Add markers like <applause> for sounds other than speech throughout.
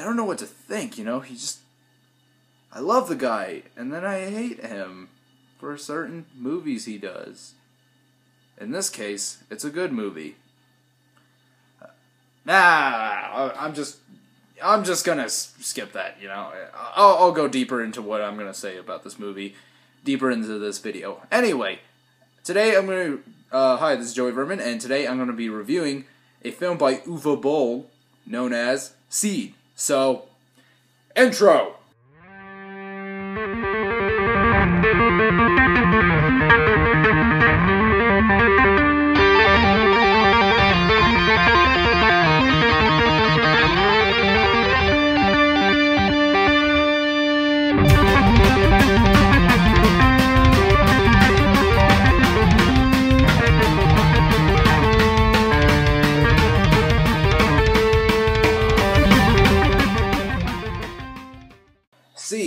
I don't know what to think. You know, he just I love the guy, and then I hate him for certain movies he does. In this case, it's a good movie. Nah, I'm just I'm just gonna skip that. You know, I'll, I'll go deeper into what I'm gonna say about this movie, deeper into this video. Anyway, today I'm gonna uh, hi, this is Joey Vermin, and today I'm gonna be reviewing a film by Uwe Boll known as Seed. So, intro.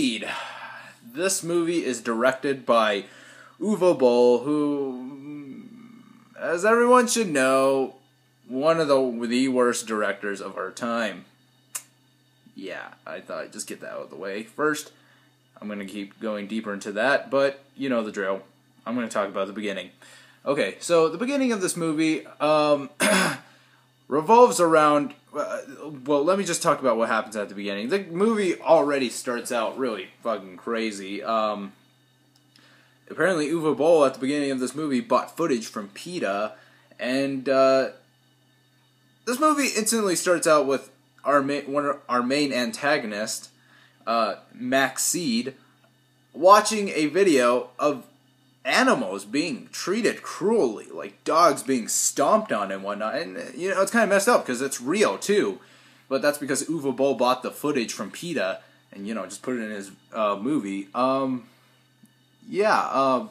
This movie is directed by Uwe Boll, who, as everyone should know, one of the the worst directors of our time. Yeah, I thought I'd just get that out of the way first. I'm gonna keep going deeper into that, but you know the drill. I'm gonna talk about the beginning. Okay, so the beginning of this movie um, <clears throat> revolves around. Uh, well, let me just talk about what happens at the beginning. The movie already starts out really fucking crazy. Um, apparently, Uwe Boll at the beginning of this movie bought footage from PETA, and uh, this movie instantly starts out with our ma- one our main antagonist, uh, Max Seed, watching a video of animals being treated cruelly, like dogs being stomped on and whatnot. And you know, it's kind of messed up because it's real too. But that's because Uwe Boll bought the footage from PETA and you know just put it in his uh, movie. Um, yeah. Uh,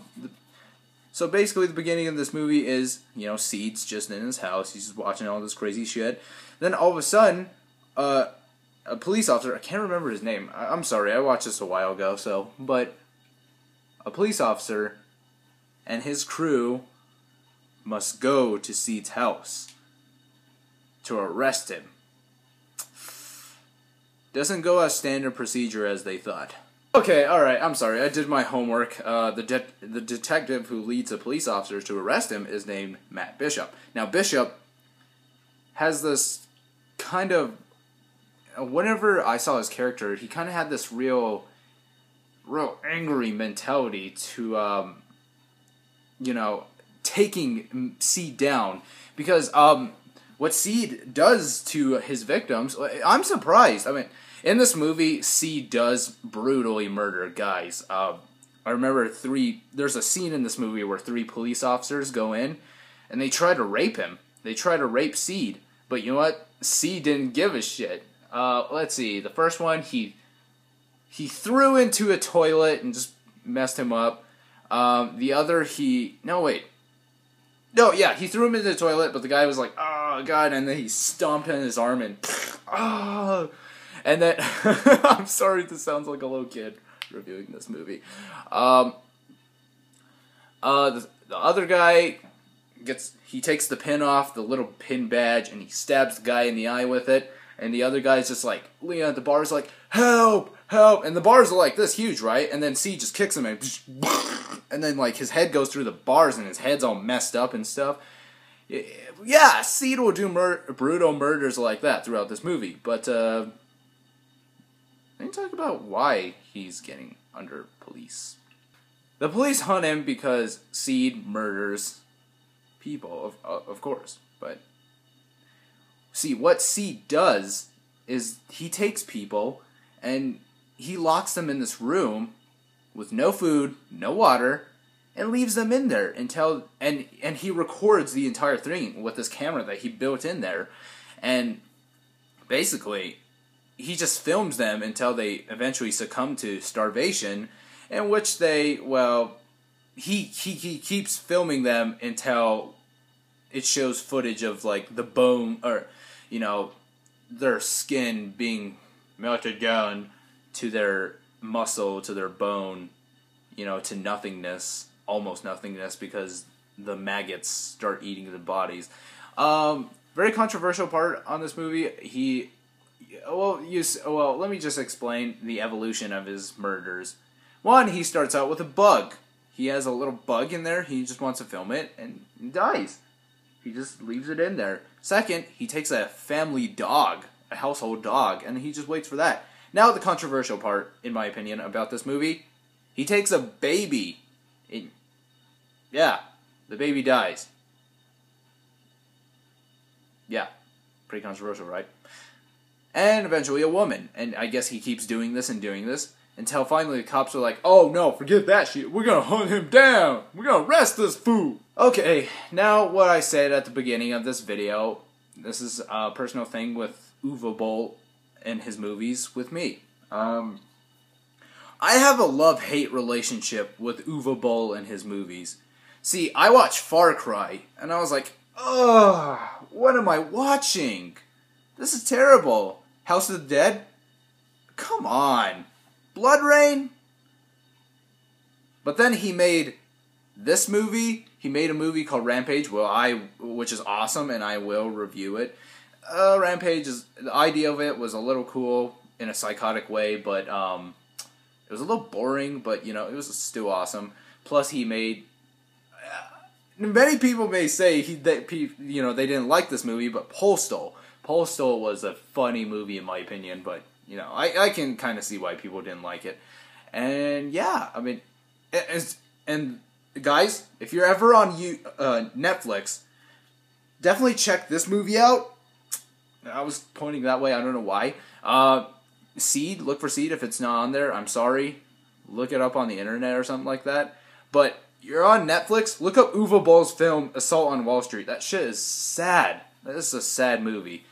so basically, the beginning of this movie is you know Seed's just in his house. He's just watching all this crazy shit. Then all of a sudden, uh, a police officer. I can't remember his name. I- I'm sorry. I watched this a while ago. So, but a police officer and his crew must go to Seed's house to arrest him. Doesn't go as standard procedure as they thought. Okay, all right. I'm sorry. I did my homework. Uh, the de- the detective who leads the police officers to arrest him is named Matt Bishop. Now Bishop has this kind of. Whenever I saw his character, he kind of had this real, real angry mentality to um, you know, taking Seed down because um, what Seed does to his victims, I'm surprised. I mean, in this movie, Seed does brutally murder guys. Uh, I remember three. There's a scene in this movie where three police officers go in, and they try to rape him. They try to rape Seed, but you know what? Seed didn't give a shit. Uh, let's see. The first one, he he threw into a toilet and just messed him up. Um, the other, he no wait, no yeah, he threw him into the toilet, but the guy was like, oh god, and then he stomped on his arm and <laughs> oh, and then <laughs> I'm sorry, this sounds like a little kid reviewing this movie. Um, uh, the, the other guy gets he takes the pin off the little pin badge and he stabs the guy in the eye with it, and the other guy's just like leaning the bars like help! Help! And the bars are like this huge right? And then C just kicks him and <laughs> and then like his head goes through the bars and his head's all messed up and stuff. Yeah Seed will do mur- brutal murders like that throughout this movie but uh let me talk about why he's getting under police? The police hunt him because Seed murders people of, of course but see what Seed does is he takes people and he locks them in this room with no food, no water, and leaves them in there until and and he records the entire thing with this camera that he built in there, and basically he just films them until they eventually succumb to starvation, in which they well he he he keeps filming them until it shows footage of like the bone or you know their skin being melted down to their muscle, to their bone, you know, to nothingness, almost nothingness, because the maggots start eating the bodies. Um, very controversial part on this movie. He, well, you well, let me just explain the evolution of his murders. One, he starts out with a bug. He has a little bug in there. He just wants to film it and dies. He just leaves it in there. Second, he takes a family dog, a household dog, and he just waits for that. Now, the controversial part, in my opinion, about this movie, he takes a baby. In, yeah, the baby dies. Yeah, pretty controversial, right? And eventually a woman. And I guess he keeps doing this and doing this until finally the cops are like, oh no, forget that shit. We're gonna hunt him down. We're gonna arrest this fool. Okay, now what I said at the beginning of this video, this is a personal thing with Uwe Boll and his movies with me. Um, I have a love hate relationship with Uwe Boll and his movies. See, I watched Far Cry, and I was like, ugh, what am I watching? This is terrible. House of the Dead? Come on. BloodRayne? But then he made this movie. He made a movie called Rampage, well, I, which is awesome, and I will review it. Uh, Rampage is the idea of it was a little cool in a psychotic way, but um, was a little boring. But you know, it was still awesome. Plus, he made. Uh, many people may say he that you know they didn't like this movie, but Postal. Postal was a funny movie in my opinion, but you know I I can kind of see why people didn't like it. And yeah, I mean, and guys, if you're ever on you uh, Netflix, definitely check this movie out I was pointing that way. I don't know why. Uh, Seed, look for Seed if it's not on there. I'm sorry. Look it up on the internet or something like that. But you're on Netflix. Look up Uwe Boll's film Assault on Wall Street. That shit is sad. This is a sad movie.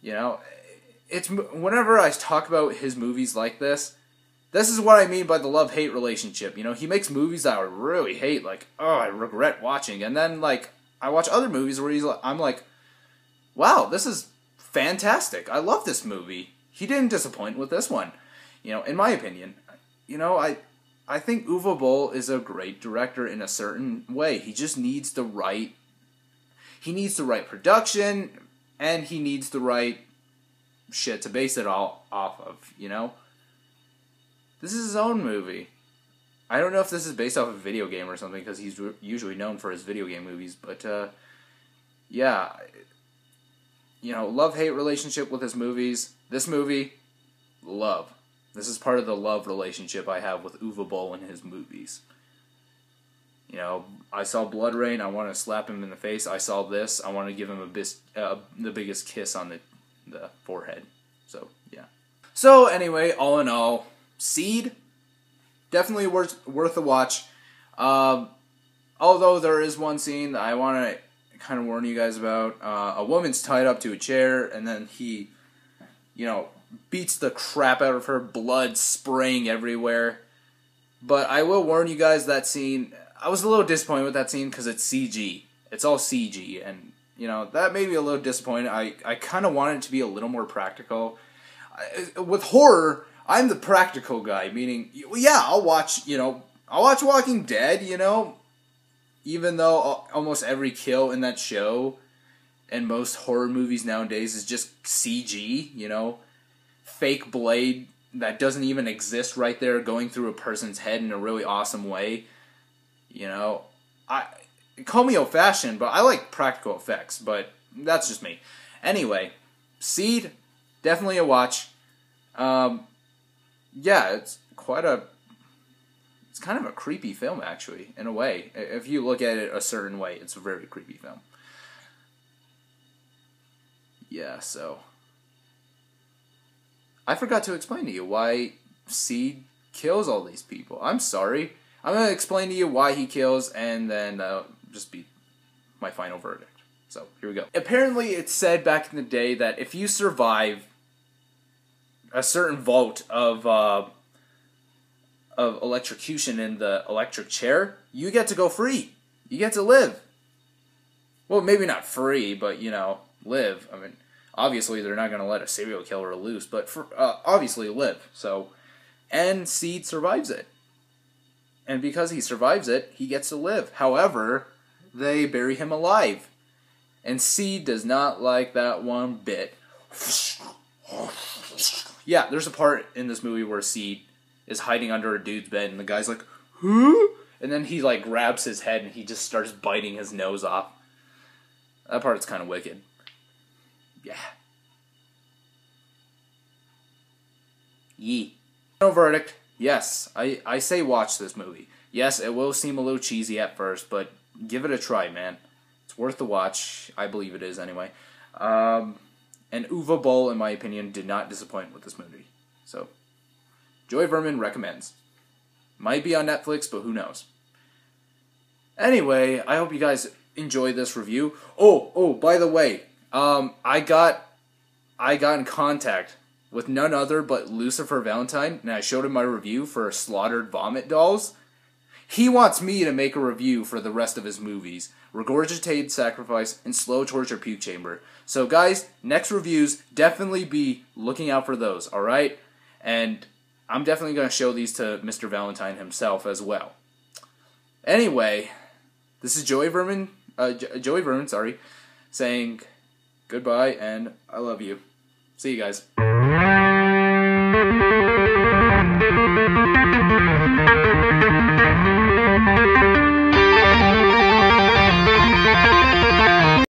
You know, it's whenever I talk about his movies like this, this is what I mean by the love hate relationship. You know, he makes movies that I really hate, like oh, I regret watching, and then like I watch other movies where he's like, I'm like, wow, this is fantastic. I love this movie. He didn't disappoint with this one. You know, in my opinion, you know, I I think Uwe Boll is a great director in a certain way. He just needs the right he needs the right production and he needs the right shit to base it all off of, you know? This is his own movie. I don't know if this is based off a video game or something because he's usually known for his video game movies, but uh, yeah, you know, love hate relationship with his movies. This movie, love. This is part of the love relationship I have with Uwe Boll and his movies. You know, I saw BloodRayne. I want to slap him in the face. I saw this. I want to give him a bis- uh, the biggest kiss on the the forehead. So yeah. So anyway, all in all, Seed definitely worth worth a watch. Um, although there is one scene that I want to kind of warn you guys about. Uh, a woman's tied up to a chair, and then he, you know, beats the crap out of her, blood spraying everywhere. But I will warn you guys that scene. I was a little disappointed with that scene because it's CG. It's all CG, and you know that made me a little disappointed. I I kind of wanted it to be a little more practical. I, uh, with horror, I'm the practical guy, meaning, yeah, I'll watch. You know, I'll watch Walking Dead. You know, even though uh, almost every kill in that show and most horror movies nowadays is just CG, you know, fake blade that doesn't even exist right there going through a person's head in a really awesome way. You know, I call me old fashioned, but I like practical effects, but that's just me. Anyway, Seed, definitely a watch. Um, yeah, it's quite a it's kind of a creepy film, actually, in a way. If you look at it a certain way, it's a very creepy film. Yeah, so. I forgot to explain to you why Seed kills all these people. I'm sorry. I'm going to explain to you why he kills and then uh, just be my final verdict. So, here we go. Apparently, it's said back in the day that if you survive a certain vault of uh, of electrocution in the electric chair, you get to go free. You get to live. Well, maybe not free, but you know, live. I mean, obviously they're not going to let a serial killer loose, but for, uh, obviously live. So, and Seed survives it, and because he survives it, he gets to live. However, they bury him alive, and Seed does not like that one bit. Yeah, there's a part in this movie where Seed is hiding under a dude's bed, and the guy's like, "Who?" And then he like grabs his head and he just starts biting his nose off. That part's kind of wicked. Yeah. Yee. No verdict. Yes, I, I say watch this movie. Yes, it will seem a little cheesy at first, but give it a try, man. It's worth the watch. I believe it is, anyway. Um, and Uwe Boll, in my opinion, did not disappoint with this movie. So, Joey Vermin recommends. Might be on Netflix, but who knows. Anyway, I hope you guys enjoyed this review. Oh, oh, by the way, um, I got I got in contact with none other but Lucifer Valentine, and I showed him my review for Slaughtered Vomit Dolls. He wants me to make a review for the rest of his movies Regurgitated Sacrifice and Slow Torture Puke Chamber. So, guys, next reviews, definitely be looking out for those, alright? And I'm definitely going to show these to Mr. Valentine himself as well. Anyway, this is Joey Vermin, uh, Joey Vermin, sorry, saying goodbye and I love you. See you guys.